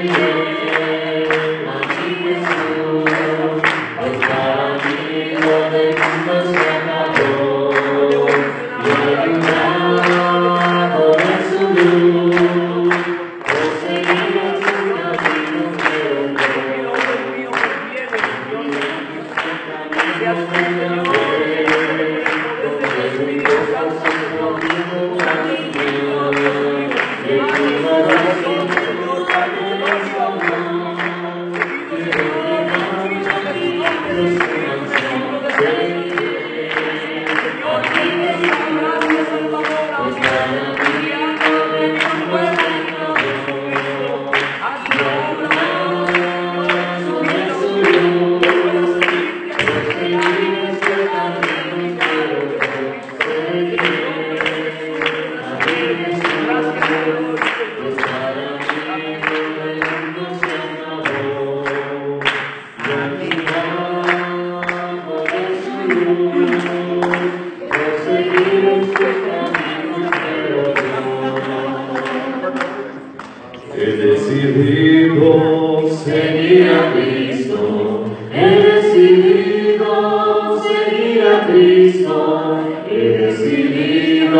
Gracias. Cristo, he decidido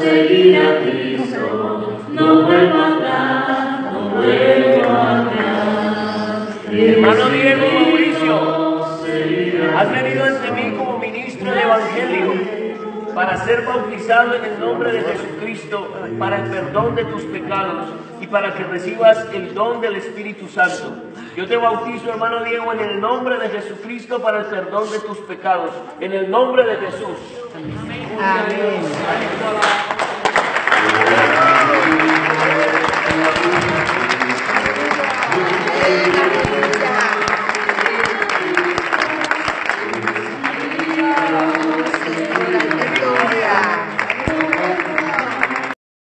seguir a Cristo, como ministro del Evangelio para ser bautizado en el nombre de Jesucristo para el perdón de tus pecados y para que recibas el don del Espíritu Santo. Yo te bautizo, hermano Diego, en el nombre de Jesucristo para el perdón de tus pecados, en el nombre de Jesús. Amén.